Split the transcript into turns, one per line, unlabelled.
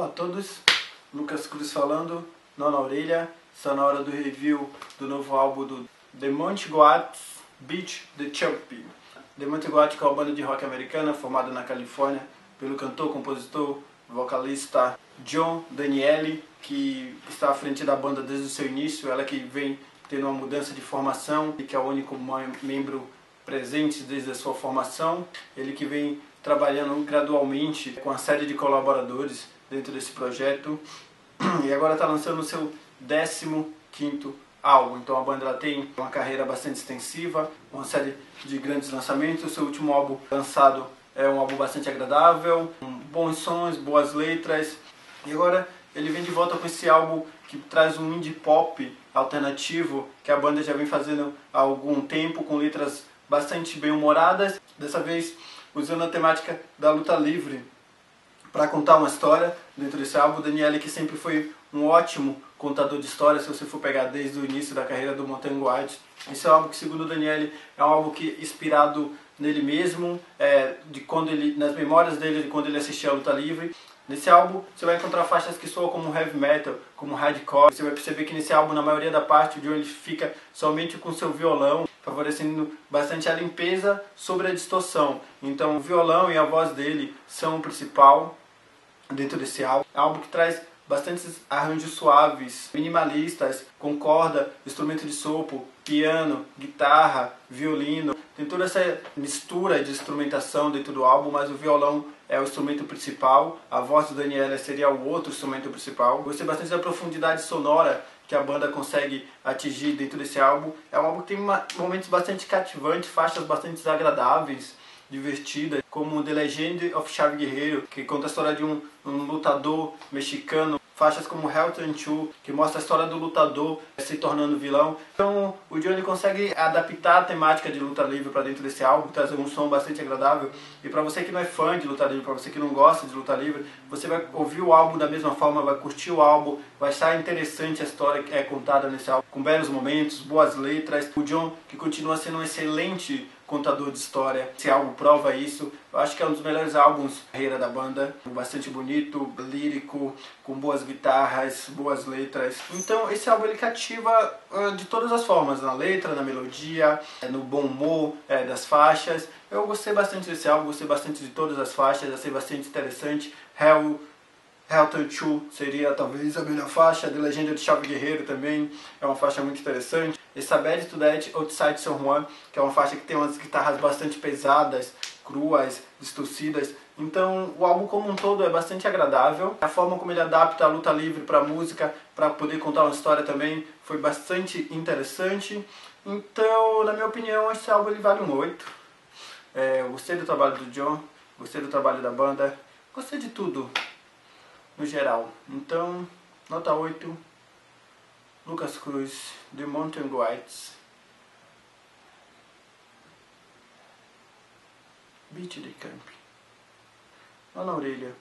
Olá a todos, Lucas Cruz falando, não na orelha, está na hora do review do novo álbum do The Monte Goat Beach The Chubby. The Monte Goat é uma banda de rock americana formada na Califórnia pelo cantor, compositor, vocalista John Daniele, que está à frente da banda desde o seu início, ela que vem tendo uma mudança de formação e que é o único membro presente desde a sua formação, ele que vem trabalhando gradualmente com a série de colaboradores dentro desse projeto e agora está lançando o seu 15 álbum. Então a banda tem uma carreira bastante extensiva, uma série de grandes lançamentos. O seu último álbum lançado é um álbum bastante agradável, com bons sons, boas letras. E agora ele vem de volta com esse álbum que traz um indie pop alternativo que a banda já vem fazendo há algum tempo, com letras bastante bem humoradas. Dessa vez usando a temática da luta livre para contar uma história dentro desse álbum. Daniele, que sempre foi um ótimo contador de histórias, se você for pegar desde o início da carreira do Mountain White. Esse é um álbum que, segundo o Daniele, é um álbum que inspirado nele mesmo, é, de quando ele, nas memórias dele de quando ele assistia a luta livre. Nesse álbum você vai encontrar faixas que soam como heavy metal, como hardcore. Você vai perceber que nesse álbum, na maioria da parte, o John fica somente com seu violão, favorecendo bastante a limpeza sobre a distorção. Então o violão e a voz dele são o principal dentro desse álbum. É um álbum que traz bastantes arranjos suaves, minimalistas, com corda, instrumento de sopro, piano, guitarra, violino. Tem toda essa mistura de instrumentação dentro do álbum, mas o violão é o instrumento principal, a voz do Daniela seria o outro instrumento principal. Gostei bastante da profundidade sonora que a banda consegue atingir dentro desse álbum. É um álbum que tem momentos bastante cativantes, faixas bastante agradáveis, divertidas, como The Legend of Chave Guerreiro, que conta a história de um, um lutador mexicano faixas como Helton 2, que mostra a história do lutador se tornando vilão. Então o Johnny consegue adaptar a temática de luta livre para dentro desse álbum, trazer um som bastante agradável. E para você que não é fã de luta livre, para você que não gosta de luta livre, você vai ouvir o álbum da mesma forma, vai curtir o álbum, vai achar interessante a história que é contada nesse álbum, com belos momentos, boas letras. O John, que continua sendo um excelente contador de história. Esse álbum prova isso. Eu acho que é um dos melhores álbuns carreira da banda. Bastante bonito, lírico, com boas guitarras, boas letras. Então esse álbum ele cativa uh, de todas as formas, na letra, na melodia, é, no bom humor é, das faixas. Eu gostei bastante desse álbum, gostei bastante de todas as faixas, achei bastante interessante. Hell Helton 2 seria talvez a melhor faixa, The Legenda de Chave Guerreiro também é uma faixa muito interessante. Essa Bad to Dead Outside San Juan, que é uma faixa que tem umas guitarras bastante pesadas, cruas, distorcidas. Então o álbum como um todo é bastante agradável. A forma como ele adapta a luta livre para a música, para poder contar uma história também, foi bastante interessante. Então, na minha opinião, esse álbum ele vale um 8. É, gostei do trabalho do John, gostei do trabalho da banda, gostei de tudo no geral. Então, nota 8, Lucas Cruz, The Mountain Whites, Beach de Camp. Lá na orelha.